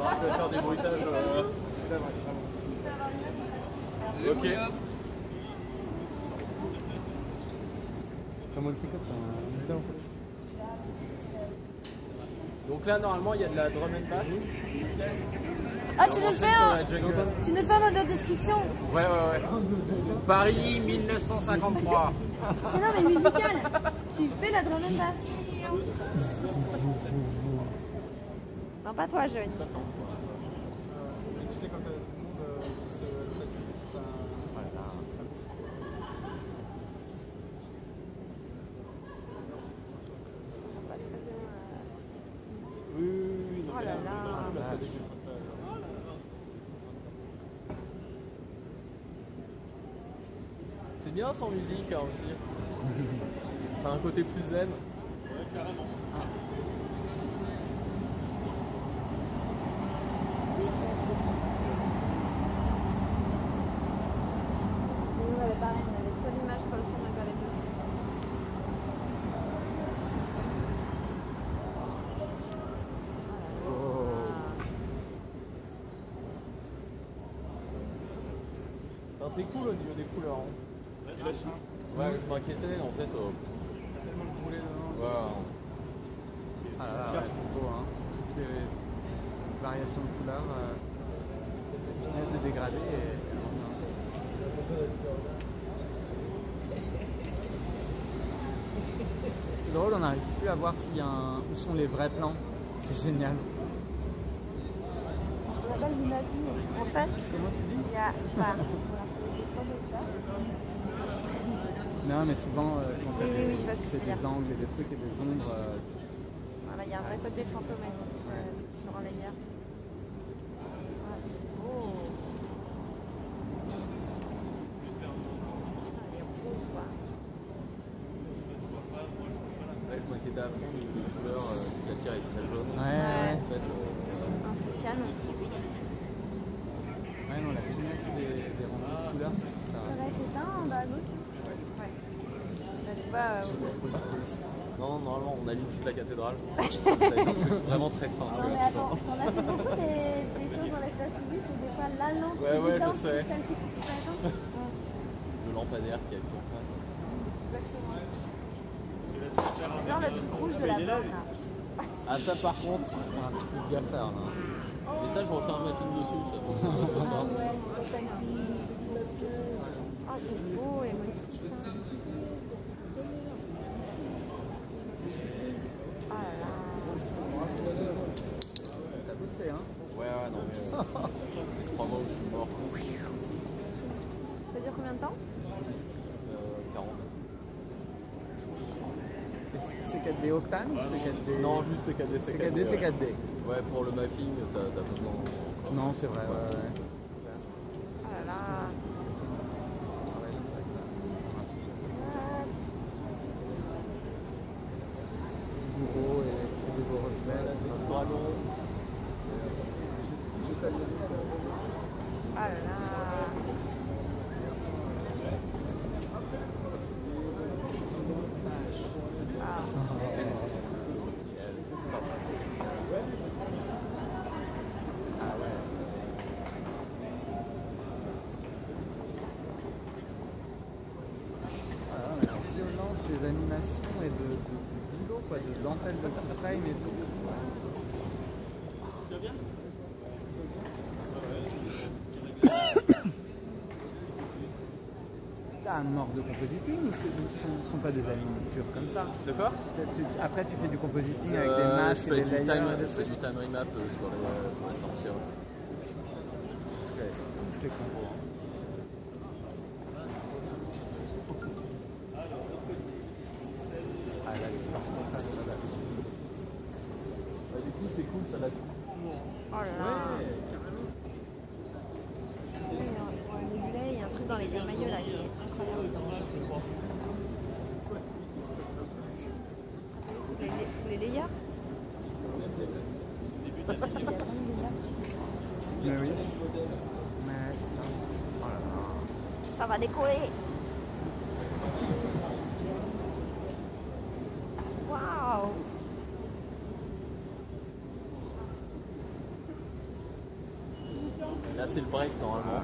Je vais faire des bruitages. euh, Ok. Donc là, normalement, il y a de la drum and bass. Ah, tu nous le fais en, tu nous le fais en audio description Ouais, ouais, ouais. Paris 1953. Mais non, mais musical Tu fais la drum and bass. Non, pas toi, Johnny. Tu sais, quand tout le monde euh, se s'accuse, ça. Oui, oui, oui. Oh là là. C'est bien sans musique hein, aussi. Ça a un côté plus zen. Nous, on avait pareil, on avait soit l'image, soit le son, mais pas les deux. Enfin, c'est cool au niveau des couleurs. hein. Ouais, je m'inquiétais en fait. euh, tellement le boulet dedans. ouais. Ah là là, ouais, c'est beau, hein. Toutes les variations de couleurs, euh, finesse de dégradé et. C'est drôle, on n'arrive plus à voir y a un... où sont les vrais plans. C'est génial. En fait, Comment tu dis il y a. Enfin, voilà, c'est des projecteurs. Non, mais souvent, euh, quand t'as Oui, oui, c'est des angles et des trucs et des ombres. euh, Voilà, il y a un vrai côté fantomatique euh, sur un layer. Ah, c'est beau. Putain, il est rouge, quoi. Ouais, je m'inquiétais à fond euh, la tire est très jaune. Ouais, ouais. En fait, Ah, c'est canon. Ouais, non, la finesse des, des rendus de couleurs, ça. Ça va être éteint en bas à gauche Ouais. Euh, Non, normalement, on allume toute la cathédrale. Ça un truc vraiment très fin. Non mais attends, on a fait beaucoup des, des choses dans l'espace public où des fois la lampe Ouais, ouais, évidente, je sais. c'est celle que tu peux pas éteindre. Ouais, Le lampadaire qui est en face. Exactement. Genre le truc rouge de la borne là. Ah, ça par contre. Faire un petit coup de gaffe là. Mais ça, je vais refaire un mapping dessus. Ça, Ah ouais, c'est Ah c'est beau et magnifique. Ah là là. T'as bossé, hein Ouais, ouais, non, mais. euh, c'est trois mois où je suis mort. Ça dure combien de temps Euh, 40. Et c'est- C'est 4D Octane ou c'est 4D Non, juste c'est 4D. C'est 4D, c'est 4D. Ouais, pour le mapping, t'as t'as besoin. Non, c'est vrai, ouais, ouais. Ah là là. Bourreau et sur des beaux reflets. Là, des dragons. Ah là là. Voilà, mais la violence des animations et de, de, de boulot, quoi, de dentelle de full frame et tout. T'as un mort de compositing ou ce ne sont, sont pas des animes purs comme ça De quoi T'as- tu- Après, tu fais du compositing avec des Euh, masques et des du layers time, et des je fais trucs. du time remap euh, sur les, sur les sorties. ouais. Parce que, elles sont ouf, les compos. hein. Ah là, les couleurs sont pas mal, là. Bah, du coup, c'est cool, ça l'a Oh là là. Oui, Pour un nebulé, il y a un truc dans les camailleux là qui est incroyable. Les, les, les layers Il y a vraiment des layers. Mais oui. Mais c'est ça. Oh là là. Ça va décoller. Waouh Là, c'est le break normalement.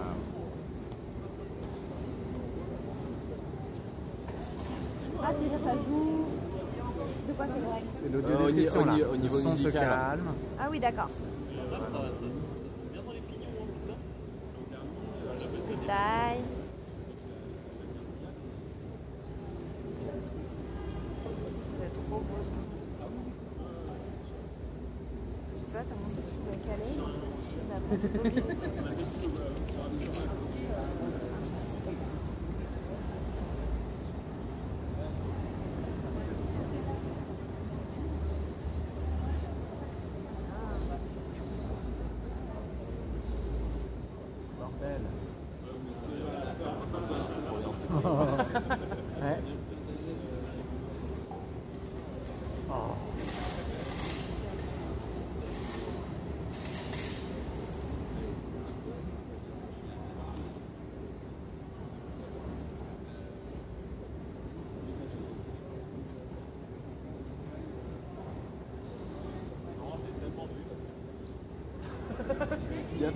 Ah, tu veux dire ça joue De quoi c'est vrai C'est l'audio Euh, description au ni- là. au niveau son se musical. calme. Ah oui, d'accord. Taille. C'est trop beau. Tu vois, t'as montré que tu pouvais caler.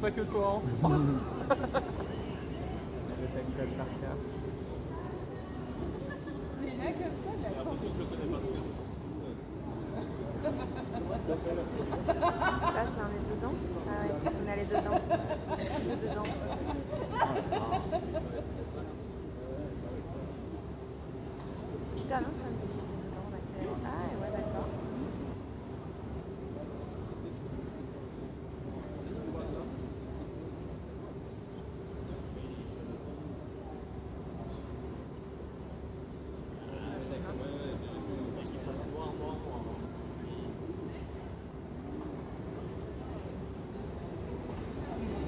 Pas que toi. Hein. Dedans. Ah ouais, on est allé dedans. dedans. Putain, non, ça me dit dedans, on accélère. Ah ouais, d'accord.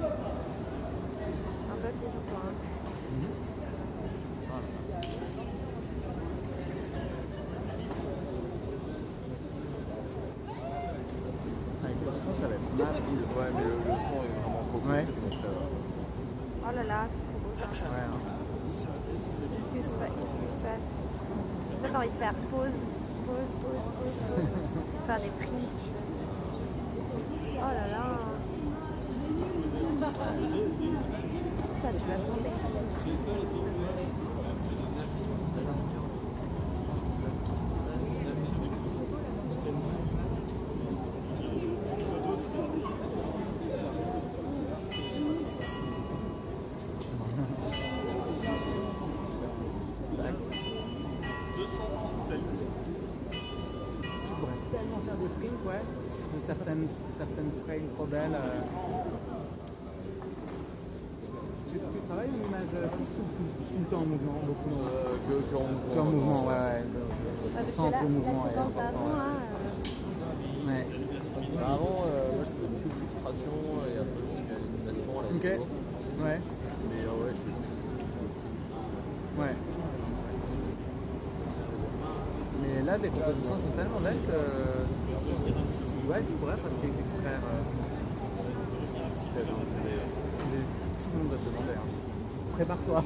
Un peu appuyé sur toi. hein. Avec le son, ça va être mal. Ouais, mais le, le son est vraiment trop cool. Ouais. donc, euh, Oh là c'est trop beau ça. Hein. Qu'est-ce qui se passe? Ça, t'as envie de faire pause, pause, pause, pause, pause. faire des prises. Oh là là. Ça, c'est vachement prints, ouais. De certaines, certaines frames trop belles. euh. Tu, tu travailles en image euh, fixe ou tout, tout le temps en mouvement beaucoup euh, que, que en mouvement. que en mouvement, ouais, ouais. Le, Ah, le centre là, de mouvement est important. d'avant, ouais. là, euh, Ouais. Bah, avant, euh, moi, je faisais beaucoup d'illustration et un peu de animation à la Ok. Ouais. Mais euh, ouais, je fais Ouais. Mais là, les compositions sont tellement belles que. Ouais, tu pourrais presque extraire. euh, Tout le monde va te demander. hein. Prépare-toi.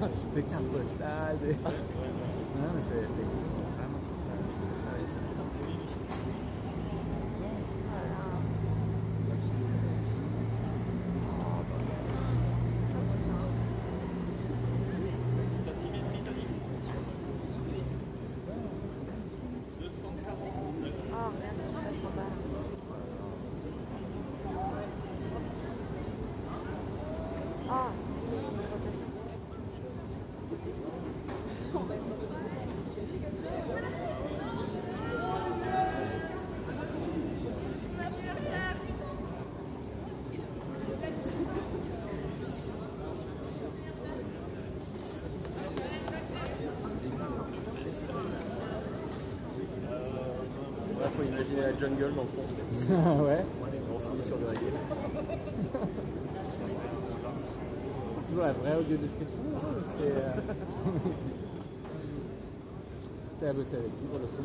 des cartes postales, des. Non, mais c'est. Les compositions sont vraiment très, très réussies. Oh merde, ça se passe en bas. Ah, Ouais, faut imaginer la jungle dans le fond. ouais. On finit sur du reggae. Toujours la vraie audio description. C'est. Euh... T'as bossé avec qui pour le son?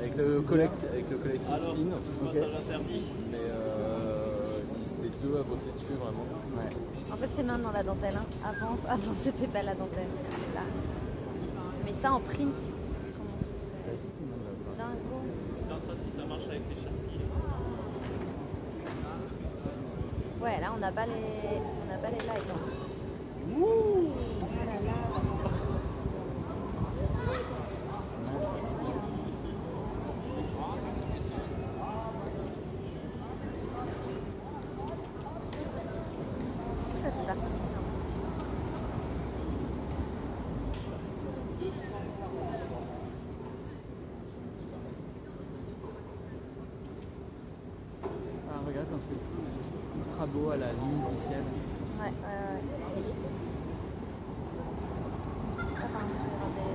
Avec le, collect, avec le collectif Sin. Ok. Mais euh, ils étaient deux à bosser dessus vraiment. Ouais. En fait, c'est maintenant la dentelle. Hein. Avant, avant c'était pas la dentelle. Là. Mais ça en print. Comment ça se fait Dingo. Putain, ça, si ça marche avec les charpies. Ouais, là on n'a pas les, on n'a pas les lights. hein. Ouh Oh là là. Ça, c'est parti. Ah, regarde comme c'est ultra beau à la limite du ciel. Ouais, ouais, ouais. Ça, par exemple, il y aura des,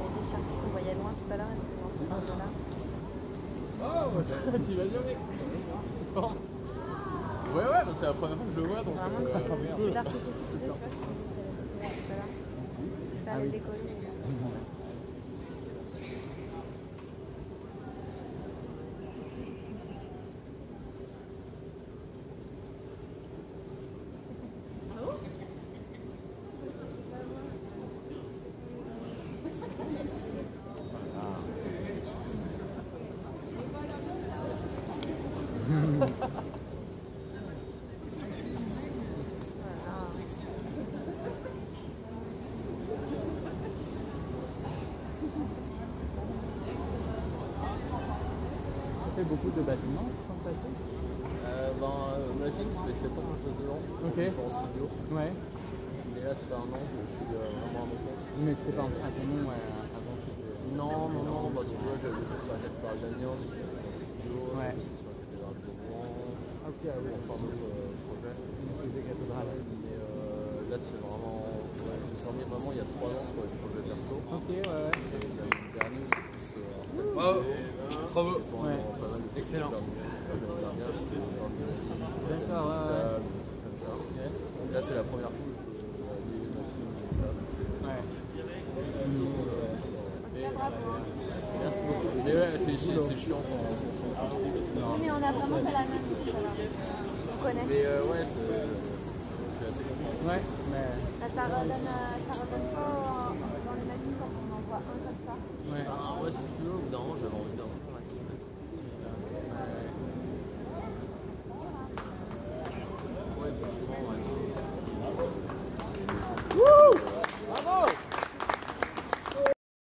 qu'on voyait loin tout à l'heure. et puis on se passe là. Oh Tu vas bien mec Ouais ouais, bah, c'est la première fois que je le vois donc. Vraiment, euh, c'est tu vois. je disais tout à l'heure. Ah. Beaucoup de bâtiments qui sont passés. Euh, ben, euh, Mapping, ça fait 7 ans que je fais dedans. Ok. Je suis en studio. Ouais. Mais là, ça fait un je suis euh, vraiment compte. Mais c'était pas à ton nom ouais, avant c'était. Non, non, non, bah tu vois, j'avais bossé sur la cathédrale d'Amiens, j'ai bossé sur un studio, j'ai la cathédrale de Rouen, Ok, ah oui. pour plein d'autres euh, projets. Des cathédrales. Mais euh, là, c'est vraiment. Ouais, je me suis remis vraiment il y a 3 ans sur les projets perso. Ok, ouais. Et le dernier, c'est plus euh. Bravo. Trop beau. J'ai tourné Ouais. dans pas mal de Excellent. D'accord, ouais. comme ça. Là, c'est la première fois merci beaucoup. Mais ouais, c'est chi- c'est chiant sans. Oui, mais on a vraiment fait la même chose alors. On connaît. Mais euh, ouais, c'est- je suis assez content. Ouais, mais. Là, ça redonne, euh, ça redonne pas en- dans les magazines quand on en voit un comme ça. Ouais. Ouais, si tu veux, au bout d'un moment, j'avais envie d'un